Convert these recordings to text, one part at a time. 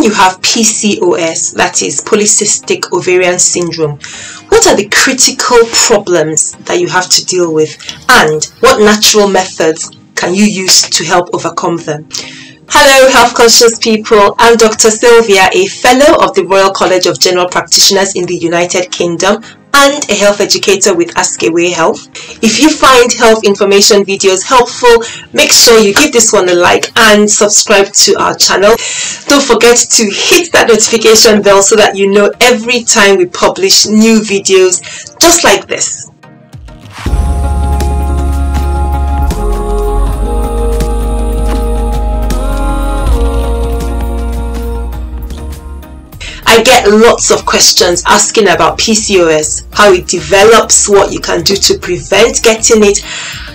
when you have PCOS, that is polycystic ovarian syndrome, what are the critical problems that you have to deal with and what natural methods can you use to help overcome them? Hello, health conscious people. I'm Dr. Sylvia, a fellow of the Royal College of General Practitioners in the United Kingdom and a health educator with AskAway Health. If you find health information videos helpful, make sure you give this one a like and subscribe to our channel. Don't forget to hit that notification bell so that you know every time we publish new videos just like this. I get lots of questions asking about PCOS, how it develops, what you can do to prevent getting it,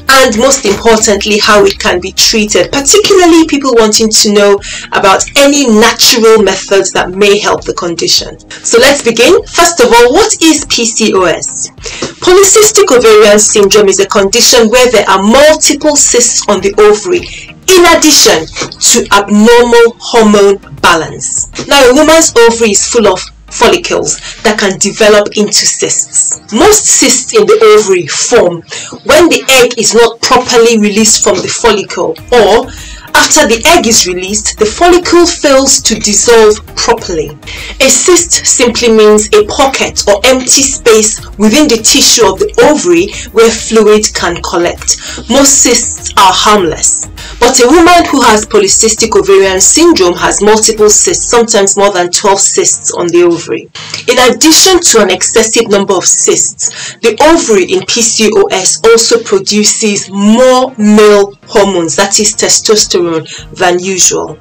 and most importantly, how it can be treated, particularly people wanting to know about any natural methods that may help the condition. So let's begin. First of all, what is PCOS? Polycystic ovarian syndrome is a condition where there are multiple cysts on the ovary in addition to abnormal hormone balance. Now, a woman's ovary is full of follicles that can develop into cysts. Most cysts in the ovary form when the egg is not properly released from the follicle or after the egg is released, the follicle fails to dissolve properly. A cyst simply means a pocket or empty space within the tissue of the ovary where fluid can collect. Most cysts are harmless. But a woman who has polycystic ovarian syndrome has multiple cysts, sometimes more than 12 cysts on the ovary. In addition to an excessive number of cysts, the ovary in PCOS also produces more male hormones, that is testosterone, than usual.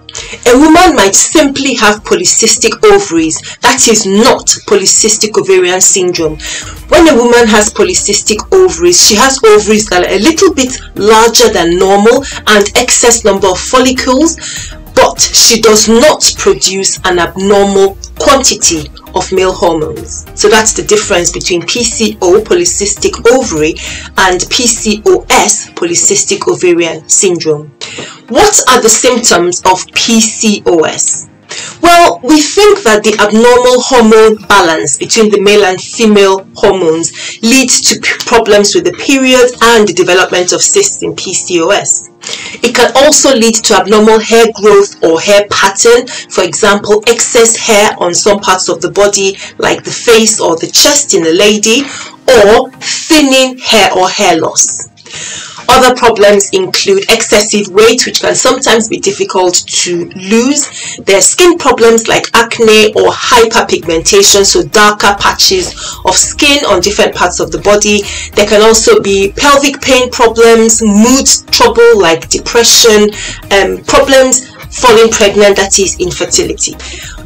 A woman might simply have polycystic ovaries, that is not polycystic ovarian syndrome. When a woman has polycystic ovaries, she has ovaries that are a little bit larger than normal and excess number of follicles, but she does not produce an abnormal quantity of male hormones. So that's the difference between PCO, polycystic ovary, and PCOS, polycystic ovarian syndrome. What are the symptoms of PCOS? Well, we think that the abnormal hormone balance between the male and female hormones leads to problems with the period and the development of cysts in PCOS. It can also lead to abnormal hair growth or hair pattern, for example, excess hair on some parts of the body like the face or the chest in a lady, or thinning hair or hair loss. Other problems include excessive weight, which can sometimes be difficult to lose. There are skin problems like acne or hyperpigmentation, so darker patches of skin on different parts of the body. There can also be pelvic pain problems, mood trouble like depression, um, problems falling pregnant, that is infertility.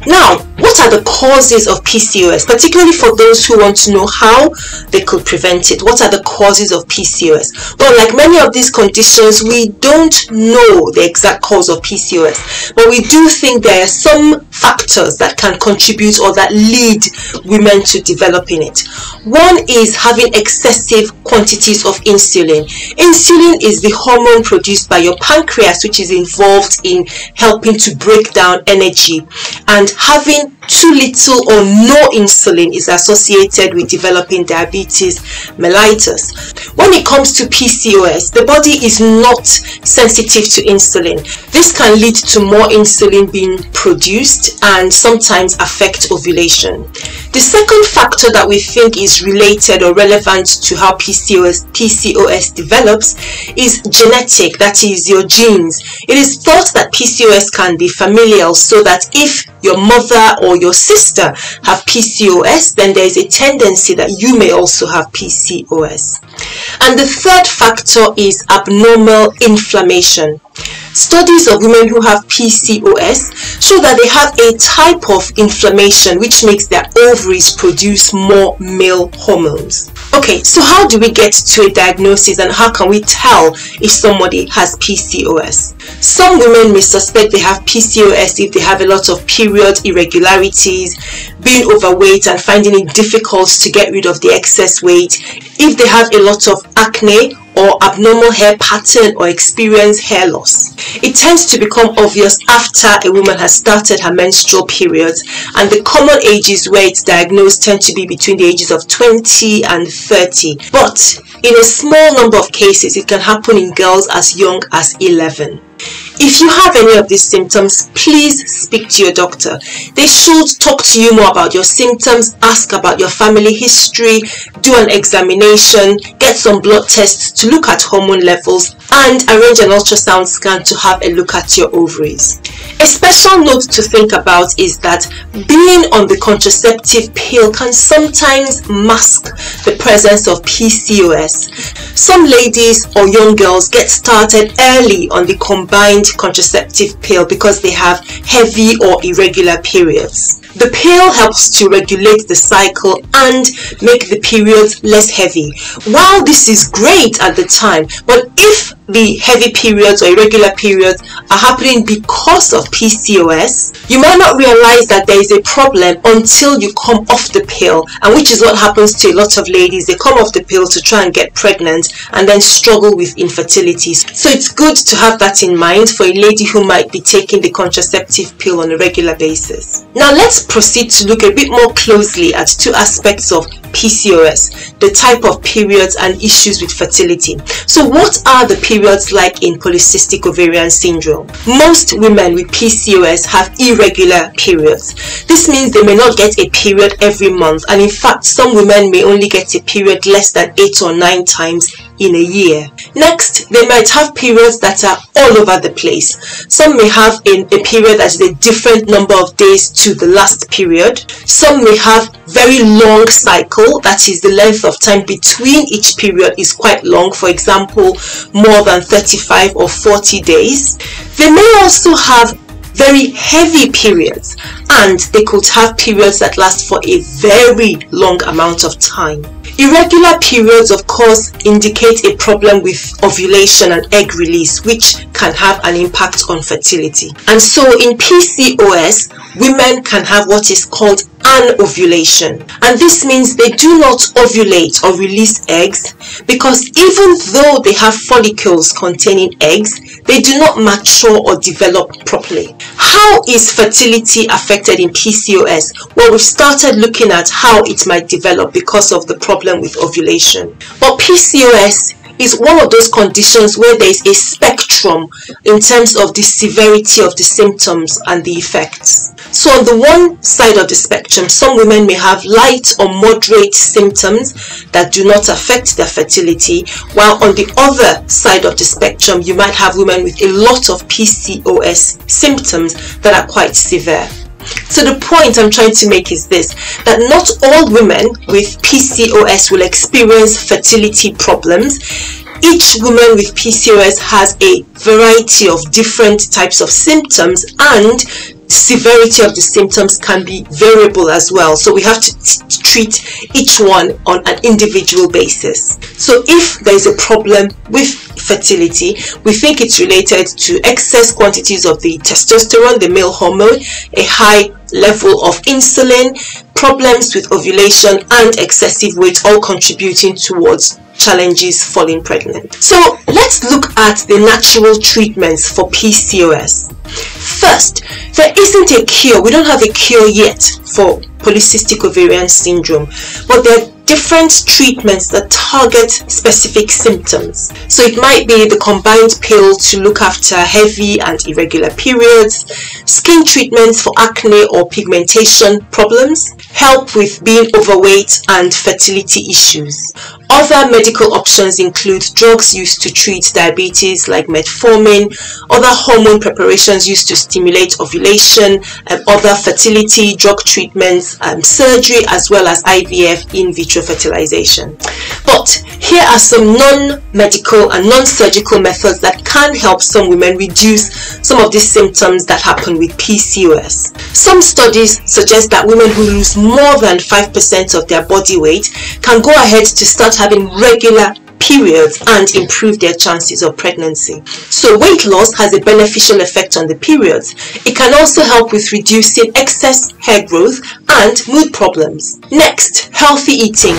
Now, what are the causes of PCOS, particularly for those who want to know how they could prevent it? What are the causes of PCOS? Well, like many of these conditions, we don't know the exact cause of PCOS, but we do think there are some factors that can contribute or that lead women to developing it. One is having excessive quantities of insulin. Insulin is the hormone produced by your pancreas, which is involved in helping to break down energy and having too little or no insulin is associated with developing diabetes mellitus. When it comes to PCOS, the body is not sensitive to insulin. This can lead to more insulin being produced and sometimes affect ovulation. The second factor that we think is related or relevant to how PCOS, PCOS develops is genetic, that is your genes. It is thought that PCOS can be familial so that if your mother or your sister have PCOS, then there is a tendency that you may also have PCOS. And the third factor is abnormal inflammation. Studies of women who have PCOS show that they have a type of inflammation which makes their ovaries produce more male hormones. Okay, so how do we get to a diagnosis and how can we tell if somebody has PCOS? Some women may suspect they have PCOS if they have a lot of period irregularities, being overweight and finding it difficult to get rid of the excess weight, if they have a lot of acne or abnormal hair pattern or experience hair loss. It tends to become obvious after a woman has started her menstrual periods and the common ages where it's diagnosed tend to be between the ages of 20 and 30. But in a small number of cases, it can happen in girls as young as 11. If you have any of these symptoms, please speak to your doctor. They should talk to you more about your symptoms, ask about your family history, do an examination, get some blood tests to look at hormone levels, and arrange an ultrasound scan to have a look at your ovaries. A special note to think about is that being on the contraceptive pill can sometimes mask the presence of PCOS. Some ladies or young girls get started early on the combined contraceptive pill because they have heavy or irregular periods. The pill helps to regulate the cycle and make the periods less heavy. While this is great at the time, but if the heavy periods or irregular periods are happening because of PCOS, you might not realize that there is a problem until you come off the pill, and which is what happens to a lot of ladies. They come off the pill to try and get pregnant and then struggle with infertility. So it's good to have that in mind for a lady who might be taking the contraceptive pill on a regular basis. Now let's proceed to look a bit more closely at two aspects of PCOS, the type of periods and issues with fertility. So what are the periods like in polycystic ovarian syndrome? Most women with PCOS have irregular periods. This means they may not get a period every month and in fact some women may only get a period less than 8 or 9 times in a year. Next, they might have periods that are all over the place. Some may have in a period that is a different number of days to the last period. Some may have very long cycle, that is the length of time between each period is quite long, for example, more than 35 or 40 days. They may also have very heavy periods and they could have periods that last for a very long amount of time. Irregular periods, of course, indicate a problem with ovulation and egg release, which can have an impact on fertility. And so in PCOS, women can have what is called anovulation. And this means they do not ovulate or release eggs because even though they have follicles containing eggs, they do not mature or develop properly. How is fertility affected in PCOS? Well, we've started looking at how it might develop because of the problem with ovulation. But PCOS is one of those conditions where there is a spectrum in terms of the severity of the symptoms and the effects. So on the one side of the spectrum, some women may have light or moderate symptoms that do not affect their fertility, while on the other side of the spectrum, you might have women with a lot of PCOS symptoms that are quite severe. So the point I'm trying to make is this, that not all women with PCOS will experience fertility problems. Each woman with PCOS has a variety of different types of symptoms and severity of the symptoms can be variable as well. So we have to treat each one on an individual basis. So if there is a problem with fertility, we think it's related to excess quantities of the testosterone, the male hormone, a high level of insulin, problems with ovulation and excessive weight all contributing towards challenges falling pregnant. So let's look at the natural treatments for PCOS. First, there isn't a cure. We don't have a cure yet for polycystic ovarian syndrome, but there are different treatments that target specific symptoms. So it might be the combined pill to look after heavy and irregular periods, skin treatments for acne or pigmentation problems, help with being overweight and fertility issues. Other medical options include drugs used to treat diabetes like metformin, other hormone preparations used to stimulate ovulation, and other fertility drug treatments, and surgery as well as IVF in vitro fertilization. But here are some non-medical and non-surgical methods that can help some women reduce some of these symptoms that happen with PCOS. Some studies suggest that women who lose more than 5% of their body weight can go ahead to start having regular periods and improve their chances of pregnancy. So weight loss has a beneficial effect on the periods. It can also help with reducing excess hair growth and mood problems. Next, healthy eating.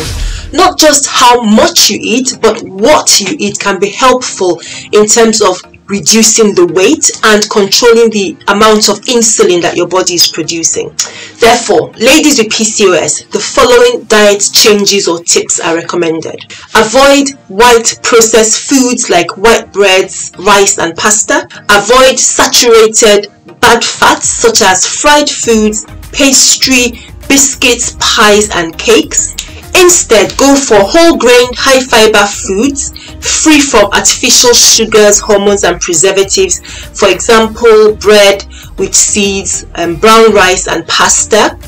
Not just how much you eat, but what you eat can be helpful in terms of reducing the weight and controlling the amount of insulin that your body is producing. Therefore, ladies with PCOS, the following diet changes or tips are recommended. Avoid white processed foods like white breads, rice and pasta. Avoid saturated bad fats such as fried foods, pastry, biscuits, pies and cakes. Instead, go for whole grain, high fiber foods, free from artificial sugars, hormones, and preservatives. For example, bread with seeds, and um, brown rice, and pasta.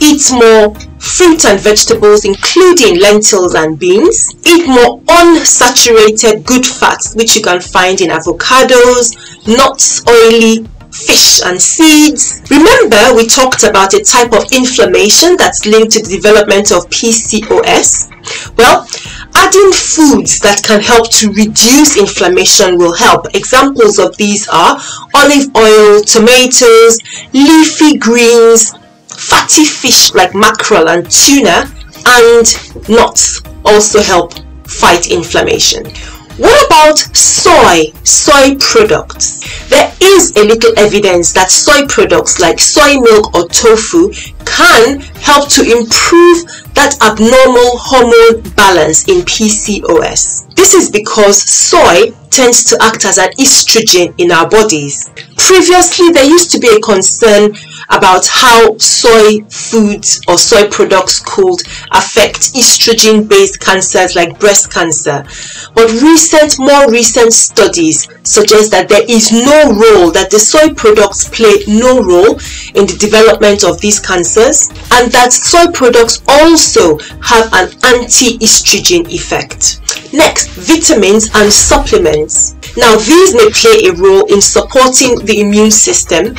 Eat more fruit and vegetables, including lentils and beans. Eat more unsaturated good fats, which you can find in avocados, nuts, oily fish and seeds. Remember we talked about a type of inflammation that's linked to the development of PCOS? Well, adding foods that can help to reduce inflammation will help. Examples of these are olive oil, tomatoes, leafy greens, fatty fish like mackerel and tuna, and nuts also help fight inflammation. What about soy, soy products? There is a little evidence that soy products like soy milk or tofu can help to improve that abnormal hormone balance in PCOS. This is because soy tends to act as an estrogen in our bodies. Previously, there used to be a concern about how soy foods or soy products could affect estrogen based cancers like breast cancer. But recent, more recent studies suggest that there is no role, that the soy products play no role in the development of these cancers, and that soy products also have an anti estrogen effect. Next, vitamins and supplements. Now, these may play a role in supporting the immune system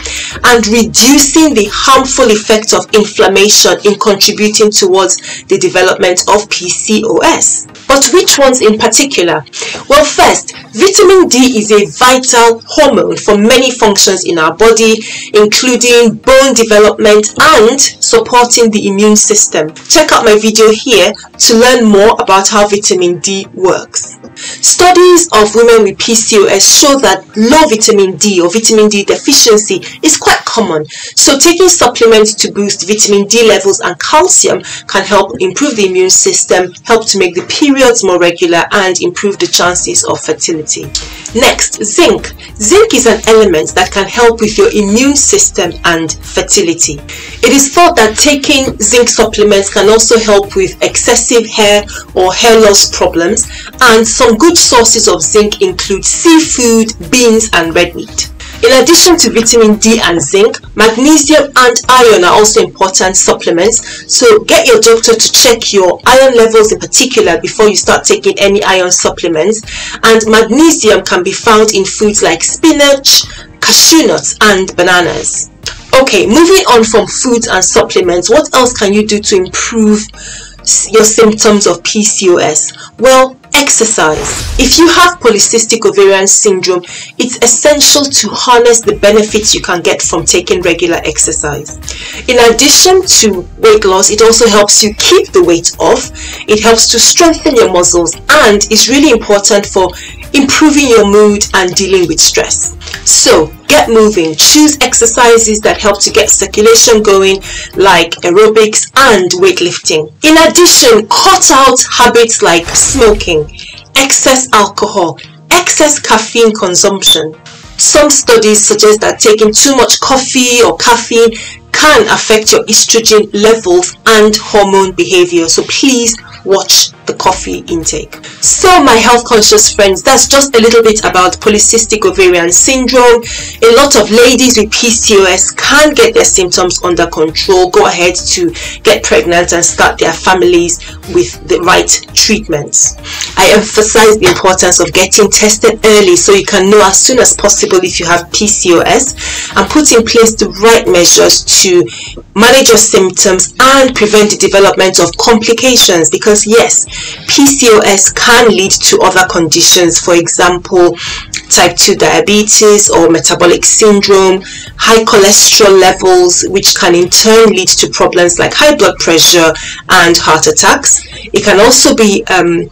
and reducing the harmful effects of inflammation in contributing towards the development of PCOS. But which ones in particular? Well, first, vitamin D is a vital hormone for many functions in our body, including bone development and supporting the immune system. Check out my video here to learn more about how vitamin D works. Studies of women with PCOS show that low vitamin D or vitamin D deficiency is quite common. So taking supplements to boost vitamin D levels and calcium can help improve the immune system, help to make the periods more regular and improve the chances of fertility. Next, zinc. Zinc is an element that can help with your immune system and fertility. It is thought that taking zinc supplements can also help with excessive hair or hair loss problems and some good sources of zinc include seafood, beans and red meat. In addition to vitamin D and zinc, magnesium and iron are also important supplements. So get your doctor to check your iron levels in particular before you start taking any iron supplements. And magnesium can be found in foods like spinach, cashew nuts and bananas. Okay, moving on from foods and supplements, what else can you do to improve your symptoms of PCOS? Well, Exercise. If you have polycystic ovarian syndrome, it's essential to harness the benefits you can get from taking regular exercise. In addition to weight loss, it also helps you keep the weight off, it helps to strengthen your muscles, and is really important for improving your mood and dealing with stress. So get moving. Choose exercises that help to get circulation going like aerobics and weightlifting. In addition, cut out habits like smoking, excess alcohol, excess caffeine consumption. Some studies suggest that taking too much coffee or caffeine can affect your estrogen levels and hormone behavior. So please watch the coffee intake. So my health conscious friends, that's just a little bit about polycystic ovarian syndrome. A lot of ladies with PCOS can get their symptoms under control, go ahead to get pregnant and start their families with the right treatments. I emphasize the importance of getting tested early so you can know as soon as possible if you have PCOS and put in place the right measures to manage your symptoms and prevent the development of complications because yes PCOS can lead to other conditions, for example, type 2 diabetes or metabolic syndrome, high cholesterol levels, which can in turn lead to problems like high blood pressure and heart attacks. It can also be um,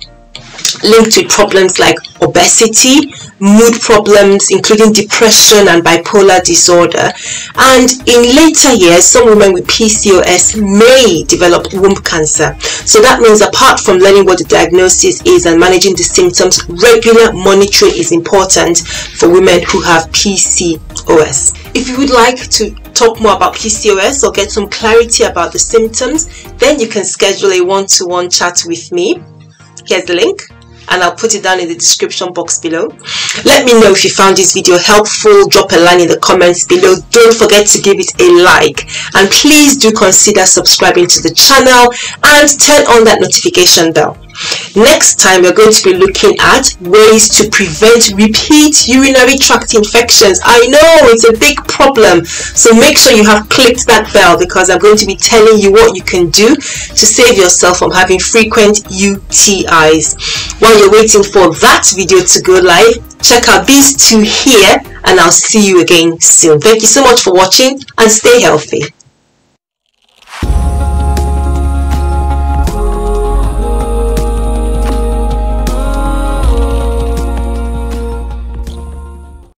linked with problems like obesity, mood problems, including depression and bipolar disorder. And in later years, some women with PCOS may develop womb cancer. So that means apart from learning what the diagnosis is and managing the symptoms, regular monitoring is important for women who have PCOS. If you would like to talk more about PCOS or get some clarity about the symptoms, then you can schedule a one-to-one chat with me. Here's the link and I'll put it down in the description box below. Let me know if you found this video helpful. Drop a line in the comments below. Don't forget to give it a like and please do consider subscribing to the channel and turn on that notification bell. Next time we're going to be looking at ways to prevent repeat urinary tract infections. I know it's a big problem so make sure you have clicked that bell because I'm going to be telling you what you can do to save yourself from having frequent UTIs. While you're waiting for that video to go live, check out these two here and I'll see you again soon. Thank you so much for watching and stay healthy.